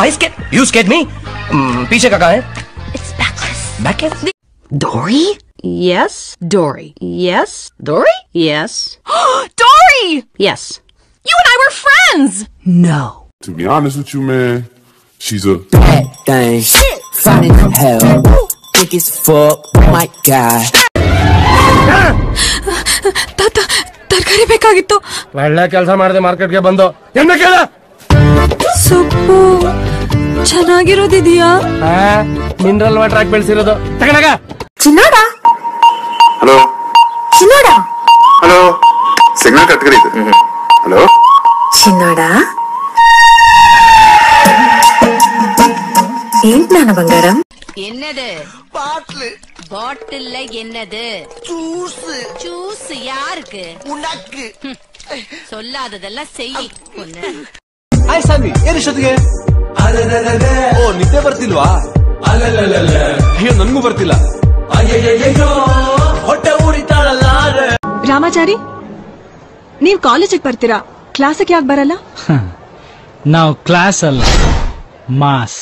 I skate you skate मी पीछे का कहाँ है It's backless. बैक है Dory? Yes. Dory. Yes. Dory? Yes. Dory! Yes. You and I were friends! No. To be honest with you, man, she's a bad thing. Finding from hell. Thick as fuck. My God. ತಾತ ತರಕಾರಿ ಬೇಕಾಗಿತ್ತು ಒಳ್ಳೆ ಕೆಲಸ ಮಾಡಿದೆ ಮಾರ್ಕೆಟ್ಗೆ ಬಂದು ಎನ್ನ ಕೇಳ ಸೊಪ್ಪು ಚೆನ್ನಾಗಿರೋದಿದೆಯಾ ಮಿನರಲ್ ವಾಟರ್ ಹಾಕಿ ಬೆಳೆಸಿರೋದು ತಗೊಂಡಾಗ ಚಿನ್ನೋಡ ಹಲೋ ಚಿನ್ನೋಡ ಹಲೋ ಸಿಗ್ನಲ್ ಕಟ್ಕರಿತು ಹಲೋ ಚಿನ್ನೋಡ ఏంటి నాన్న బంగారం என்னது பாட்டில் பாட்டில்ல என்னது ஜூஸ் ஜூஸ் யாருக்கு உனக்கு சொல்லாததெல்லாம் செய் ஒண்ணு ಹಾಯ್ ಸಾನ್ವಿ ಏನ್ ಇಷ್ಟೊತ್ತಿಗೆ ಓ ನಿದ್ದೆ ಬರ್ತಿಲ್ವಾ? ಅಯ್ಯೋ ನನ್ಗೂ ಬರ್ತಿಲ್ಲ. ಹೊಟ್ಟೆ ಊರಿತಾಳಲ್ಲ ರಾಮಾಚಾರಿ ನೀವ್ ಕಾಲೇಜಿಗೆ ಬರ್ತೀರಾ? ಕ್ಲಾಸಕ್ಕೆ ಯಾಕೆ ಬರಲ್ಲ? ನಾವು ಕ್ಲಾಸ್ ಅಲ್ಲ ಮಾಸ್.